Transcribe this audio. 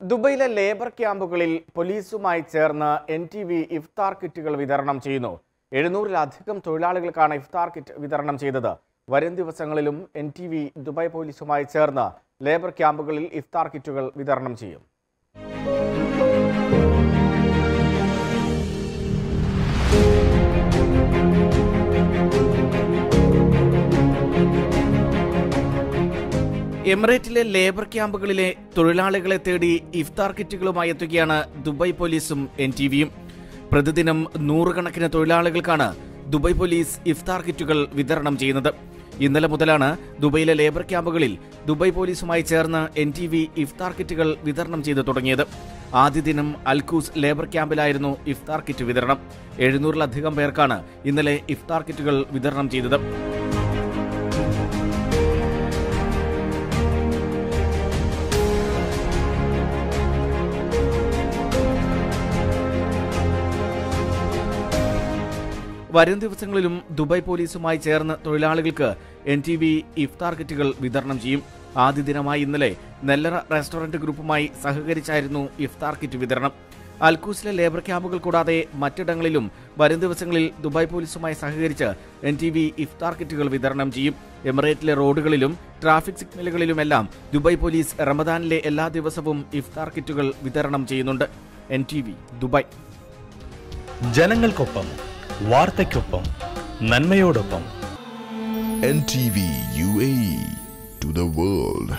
ദുബൈയിലെ labour ക്യാമ്പുകളിൽ പോലീസുമായി ചേർന്ന് N T V ഇഫ്താർ കിറ്റുകൾ വിതരണം ചെയ്യുന്നു. എഴുന്നൂറിലധികം തൊഴിലാളികൾക്കാണ് ഇഫ്താർ കിറ്റ് വിതരണം ചെയ്തത്. വരും ദിവസങ്ങളിലും എൻ ടി വി ദുബായ് പോലീസുമായി ചേർന്ന് ലേബർ ക്യാമ്പുകളിൽ ഇഫ്താർ കിറ്റുകൾ വിതരണം ചെയ്യും. എമിറേറ്റിലെ ലേബർ ക്യാമ്പുകളിലെ തൊഴിലാളികളെ തേടി ഇഫ്താർ കിറ്റുകളുമായി എത്തുകയാണ് ദുബായ് പോലീസും എൻ ടി വിയും. പ്രതിദിനം നൂറുകണക്കിന് തൊഴിലാളികൾക്കാണ് ദുബായ് പോലീസ് ഇഫ്താർ കിറ്റുകൾ വിതരണം ചെയ്യുന്നത്. ഇന്നലെ മുതലാണ് ദുബൈയിലെ ലേബർ ക്യാമ്പുകളിൽ ദുബായ് പോലീസുമായി ചേർന്ന് എൻ ടി വി ഇഫ്താർ കിറ്റുകൾ വിതരണം ചെയ്തു തുടങ്ങിയത്. ആദ്യ ദിനം അൽക്കൂസ് ലേബർ ക്യാമ്പിലായിരുന്നു ഇഫ്താർ കിറ്റ് വിതരണം. എഴുന്നൂറിലധികം പേർക്കാണ് ഇന്നലെ ഇഫ്താർ കിറ്റുകൾ വിതരണം ചെയ്തത്. വരും ദിവസങ്ങളിലും ദുബായ് പോലീസുമായി ചേർന്ന് തൊഴിലാളികൾക്ക് എൻ ടി വി ഇഫ്താർ കിറ്റുകൾ വിതരണം ചെയ്യും. ആദ്യ ദിനമായി ഇന്നലെ നെല്ലറ റെസ്റ്റോറന്റ് ഗ്രൂപ്പുമായി സഹകരിച്ചായിരുന്നു ഇഫ്താർ കിറ്റ് വിതരണം. അൽക്കൂസിലെ ലേബർ ക്യാമ്പുകൾ കൂടാതെ മറ്റിടങ്ങളിലും വരും ദിവസങ്ങളിൽ ദുബായ് പോലീസുമായി സഹകരിച്ച് എൻ ടി വി ഇഫ്താർ കിറ്റുകൾ വിതരണം ചെയ്യും. എമിറേറ്റിലെ റോഡുകളിലും ട്രാഫിക് സിഗ്നലുകളിലുമെല്ലാം ദുബായ് പോലീസ് റമദാനിലെ എല്ലാ ദിവസവും ഇഫ്താർ കിറ്റുകൾ വിതരണം ചെയ്യുന്നുണ്ട്. N T V Dubai. ജനങ്ങൾക്കൊപ്പം വാർത്തയ്ക്കൊപ്പം നന്മയോടൊപ്പം N T V U A to the world.